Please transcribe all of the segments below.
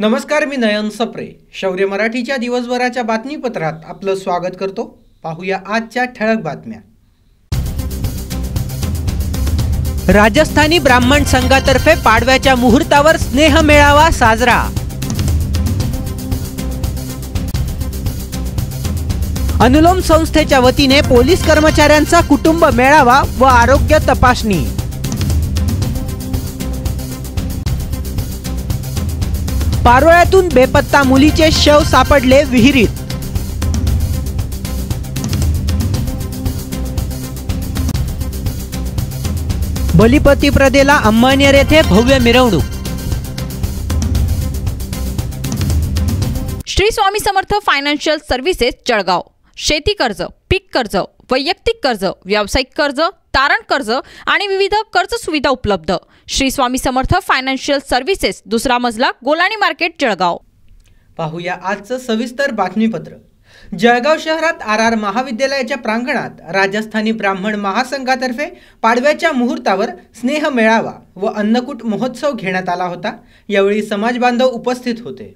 नमस्कार मी नयन सप्रे. शौर्य मराठीच्या दिवसभराच्या बातमीपत्रात आपलं स्वागत करतो. पाहूया आजच्या ठळक बातम्या. राजस्थानी ब्राह्मण संघातर्फे पाडव्याच्या मुहूर्तावर स्नेह मेळावा साजरा. अनुलोम संस्थेच्या वतीने पोलीस कर्मचाऱ्यांचा कुटुंब मेळावा व आरोग्य तपासणी. पारोळ्यातून बेपत्ता मुलीचे शव सापडले विहिरीत. बलिपती प्रदेला अंमळनेर येथे भव्य मिरवणूक. Shri Swami Samarth financial services Jalgaon. शेती कर्ज पीक कर्ज वैयक्तिक कर्ज व्यावसायिक कर्ज तारण कर्ज आणि विविध कर्ज सुविधा उपलब्ध. श्री स्वामी समर्थ फायनान्शियल सर्व्हिसेस दुसरा मजला गोलाणी मार्केट जळगाव. पाहूया आजचं सविस्तर बातमीपत्र. जळगाव शहरात आर आर महाविद्यालयाच्या प्रांगणात राजस्थानी ब्राह्मण महासंघातर्फे पाडव्याच्या मुहूर्तावर स्नेह मेळावा व अन्नकूट महोत्सव घेण्यात आला होता. यावेळी समाजबांधव उपस्थित होते.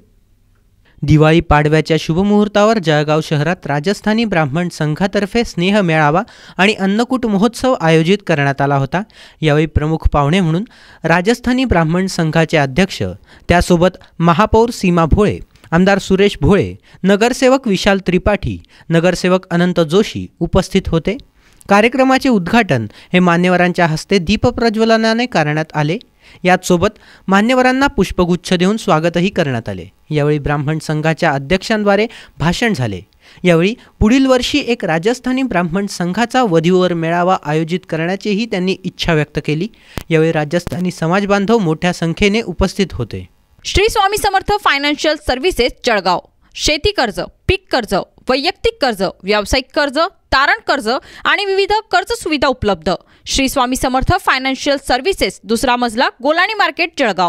दिवाळी पाडव्याच्या शुभमुहूर्तावर जळगाव शहरात राजस्थानी ब्राह्मण संघातर्फे स्नेह मेळावा आणि अन्नकूट महोत्सव आयोजित करण्यात आला होता. यावेळी प्रमुख पाहुणे म्हणून राजस्थानी ब्राह्मण संघाचे अध्यक्ष त्यासोबत महापौर सीमा भोळे आमदार सुरेश भोळे नगरसेवक विशाल त्रिपाठी नगरसेवक अनंत जोशी उपस्थित होते. कार्यक्रमाचे उद्घाटन हे मान्यवरांच्या हस्ते दीपप्रज्वलनाने करण्यात आले. याचसोबत मान्यवरांना पुष्पगुच्छ देऊन स्वागतही करण्यात आले. यावेळी ब्राह्मण संघाच्या अध्यक्षांद्वारे भाषण झाले. यावेळी पुढील वर्षी एक राजस्थानी ब्राह्मण संघाचा वधीवर मेळावा आयोजित करण्याचीही त्यांनी इच्छा व्यक्त केली. यावेळी राजस्थानी समाजबांधव मोठ्या संख्येने उपस्थित होते. Shri Swami Samarth financial services Jalgaon. शेती कर्ज पीक कर्ज वैयक्तिक कर्ज व्यावसायिक कर्ज तारण कर्ज आणि विविध कर्ज सुविधा उपलब्ध. श्री स्वामी समर्थ फायनान्शियल सर्व्हिसेस दुसरा मजला गोलाणी मार्केट जळगाव.